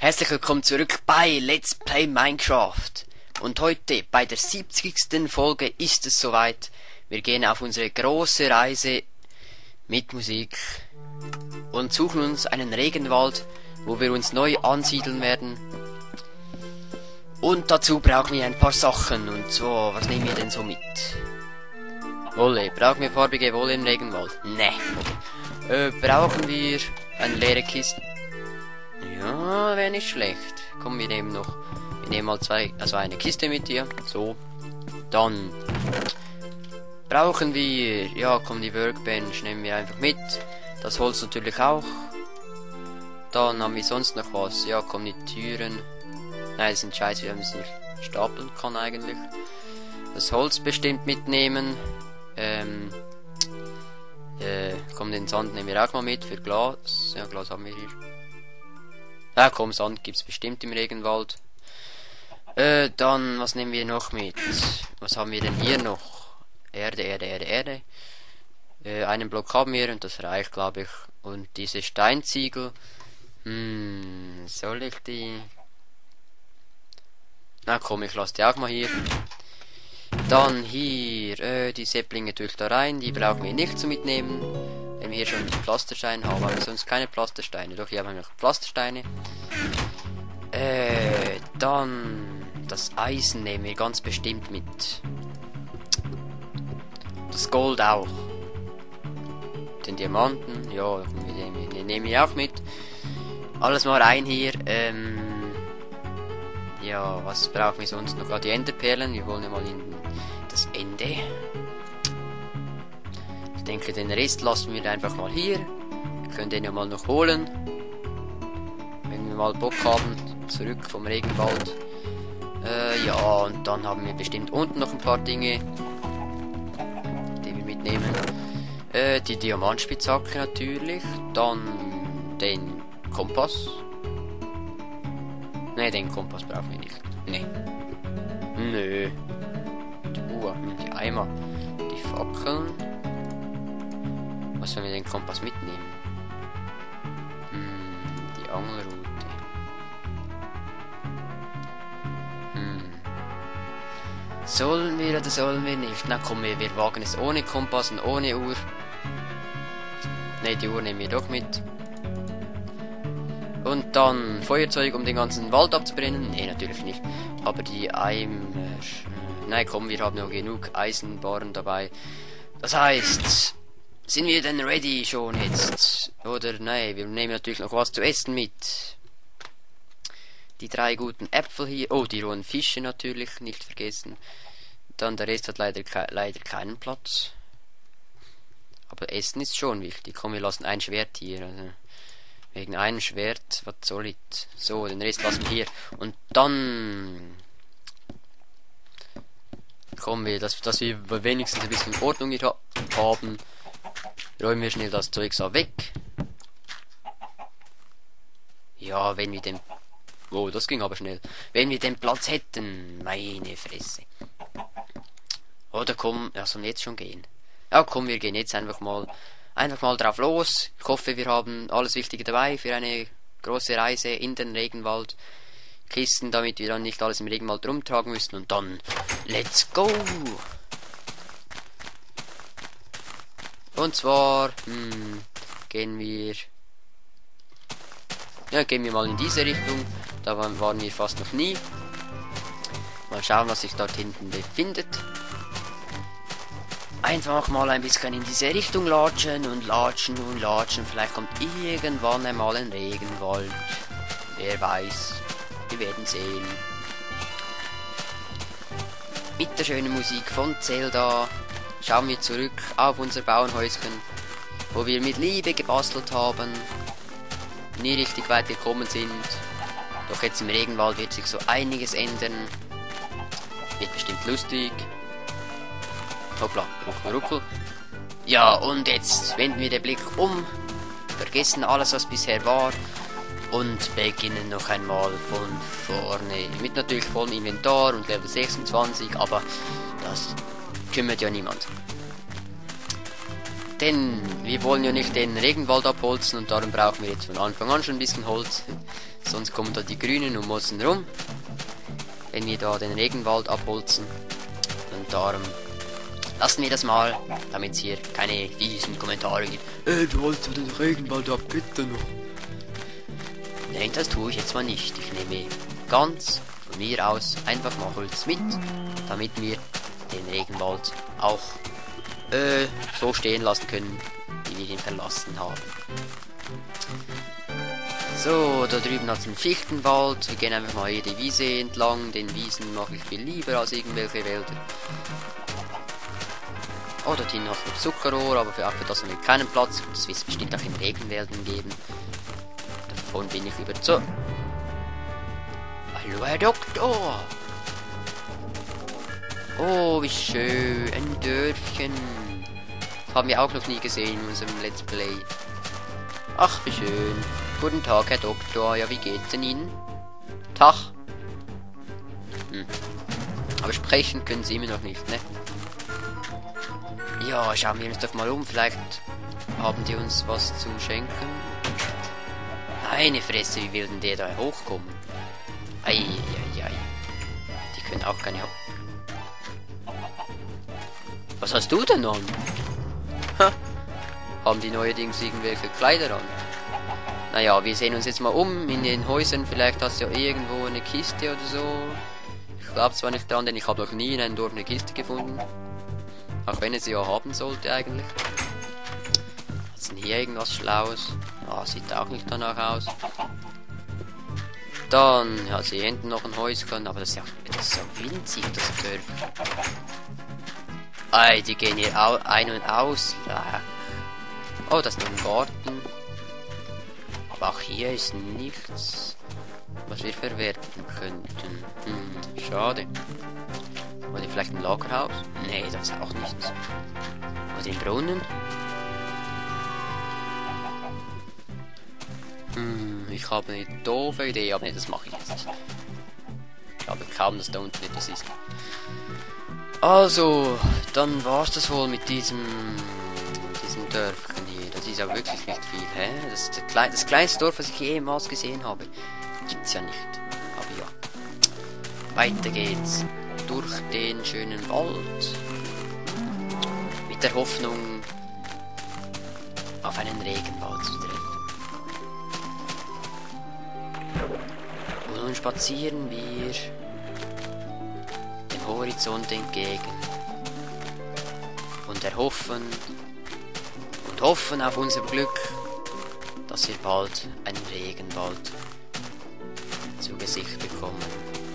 Herzlich willkommen zurück bei Let's Play Minecraft. Und heute bei der 70. Folge ist es soweit. Wir gehen auf unsere große Reise mit Musik und suchen uns einen Regenwald, wo wir uns neu ansiedeln werden. Und dazu brauchen wir ein paar Sachen. Und zwar, was nehmen wir denn so mit? Wolle. Brauchen wir farbige Wolle im Regenwald? Ne. Äh, brauchen wir eine leere Kiste? Ja, wäre nicht schlecht. Komm, wir nehmen noch. Wir nehmen mal zwei, also eine Kiste mit hier. So. Dann brauchen wir. Ja, komm, die Workbench nehmen wir einfach mit. Das Holz natürlich auch. Dann haben wir sonst noch was. Ja, komm, die Türen. Nein, das sind scheiße, wir haben es nicht stapeln kann eigentlich. Das Holz bestimmt mitnehmen. Ähm. Äh, komm, den Sand nehmen wir auch mal mit für Glas. Ja, Glas haben wir hier. Ah, komm, Sand gibt's bestimmt im Regenwald. Äh, dann, was nehmen wir noch mit? Was haben wir denn hier noch? Erde, Erde, Erde, Erde. Äh, einen Block haben wir und das reicht, glaube ich. Und diese Steinziegel. Hm, soll ich die... Na komm, ich lasse die auch mal hier. Dann hier, äh, die Säpplinge durch da rein, die brauchen wir nicht zu mitnehmen. Wir hier schon Pflastersteine haben, aber sonst keine Pflastersteine. Doch, hier haben wir noch Pflastersteine. Äh, dann das Eisen nehmen wir ganz bestimmt mit. Das Gold auch. Den Diamanten, ja, den nehmen wir auch mit. Alles mal rein hier. Ähm, ja, was brauchen wir sonst noch? Ah, die Enderperlen. Wir wollen ja mal in denke, den Rest lassen wir einfach mal hier. Wir können den ja mal noch holen. Wenn wir mal Bock haben. Zurück vom Regenwald. Äh, ja, und dann haben wir bestimmt unten noch ein paar Dinge, die wir mitnehmen. Äh, die Diamantspitzhacke natürlich. Dann den Kompass. Ne, den Kompass brauchen wir nicht. Ne. Nö. Die Uhr, die Eimer, die Fackeln. Sollen wir den Kompass mitnehmen? Hm, die Angelroute. Hm. Sollen wir oder sollen wir nicht? Na komm, wir, wir wagen es ohne Kompass und ohne Uhr. Ne, die Uhr nehmen wir doch mit. Und dann Feuerzeug, um den ganzen Wald abzubrennen. Ne, natürlich nicht. Aber die Eimer... Nein, komm, wir haben noch genug Eisenbahn dabei. Das heißt... Sind wir denn ready schon jetzt? Oder nein, wir nehmen natürlich noch was zu essen mit. Die drei guten Äpfel hier. Oh, die rohen Fische natürlich, nicht vergessen. Dann der Rest hat leider, leider keinen Platz. Aber Essen ist schon wichtig. Komm, wir lassen ein Schwert hier. Also. Wegen einem Schwert, was soll ich? So, den Rest lassen wir hier. Und dann... Kommen wir, dass, dass wir wenigstens ein bisschen Ordnung hier haben. Räumen wir schnell das Zeug so weg. Ja, wenn wir den... Oh, das ging aber schnell. Wenn wir den Platz hätten, meine Fresse. Oder komm, ja, sollen jetzt schon gehen. Ja, komm, wir gehen jetzt einfach mal einfach mal drauf los. Ich hoffe, wir haben alles Wichtige dabei für eine große Reise in den Regenwald. Kisten, damit wir dann nicht alles im Regenwald rumtragen müssen. Und dann, let's go! Und zwar, hm, gehen wir... Ja, gehen wir mal in diese Richtung. Da waren wir fast noch nie. Mal schauen, was sich dort hinten befindet einfach mal ein bisschen in diese Richtung latschen und latschen und latschen. Vielleicht kommt irgendwann einmal ein Regenwald. Wer weiß. Wir werden sehen. Mit der schönen Musik von Zelda schauen wir zurück auf unser Bauernhäuschen, wo wir mit Liebe gebastelt haben, nie richtig weit gekommen sind. Doch jetzt im Regenwald wird sich so einiges ändern. Wird bestimmt lustig. Hoppla, ruckel, ruckel. Ja, und jetzt wenden wir den Blick um, vergessen alles, was bisher war und beginnen noch einmal von vorne. Mit natürlich vollem Inventar und Level 26, aber das kümmert ja niemand. Denn wir wollen ja nicht den Regenwald abholzen und darum brauchen wir jetzt von Anfang an schon ein bisschen Holz. Sonst kommen da die Grünen und motzen rum. Wenn wir da den Regenwald abholzen. Und darum lassen wir das mal, damit es hier keine fiesen Kommentare gibt. Ey, du holst den Regenwald ab, bitte noch. Nein, das tue ich jetzt mal nicht. Ich nehme ganz von mir aus einfach mal Holz mit, damit wir den Regenwald auch äh, so stehen lassen können, wie wir ihn verlassen haben. So, da drüben hat es einen Fichtenwald. Wir gehen einfach mal hier die Wiese entlang. Den Wiesen mache ich viel lieber als irgendwelche Wälder. Oh, dort hinten es noch Zuckerrohr, aber für, auch für das haben wir keinen Platz. Das wird es bestimmt auch in Regenwäldern geben. Davon bin ich überzeugt. Hallo, Herr Doktor! Oh, wie schön. Ein Dörfchen. Haben wir auch noch nie gesehen in unserem Let's Play. Ach, wie schön. Guten Tag, Herr Doktor. Ja, wie geht's denn Ihnen? Tag. Hm. Aber sprechen können Sie immer noch nicht, ne? Ja, schauen wir uns doch mal um. Vielleicht haben die uns was zu schenken. Meine Fresse, wie will denn der da hochkommen? Eieiei. Die können auch keine... Was hast du denn an? Ha. Haben die neuerdings irgendwelche Kleider an? Naja, wir sehen uns jetzt mal um in den Häusern. Vielleicht hast du ja irgendwo eine Kiste oder so. Ich glaube zwar nicht dran, denn ich habe noch nie in einem Dorf eine Kiste gefunden. Auch wenn es sie ja haben sollte eigentlich. Ist denn hier irgendwas Schlaues? Ah, sieht auch nicht danach aus. Dann hat sie hinten noch ein Häuschen, aber das ist ja das ist so winzig, das Dörfchen. Ei, die gehen hier ein- und aus. Oh, das ist ein Garten. Aber auch hier ist nichts, was wir verwerten könnten. Hm, schade. Oder vielleicht ein Lagerhaus? Nee, das ist auch nichts. Oder ein Brunnen? Hm, ich habe eine doofe Idee, aber nee, das mache ich jetzt nicht. Ich glaube kaum, dass da unten etwas ist. Also, dann war's das wohl mit diesem diesem Dörfchen hier. Das ist ja wirklich nicht viel, hä? Das ist Kle das kleinste Dorf, was ich jemals gesehen habe. Gibt's ja nicht. Aber ja. Weiter geht's. Durch den schönen Wald. Mit der Hoffnung, auf einen Regenwald zu treffen. Und nun spazieren wir Horizont entgegen und erhoffen und hoffen auf unser Glück, dass wir bald einen Regenwald zu Gesicht bekommen.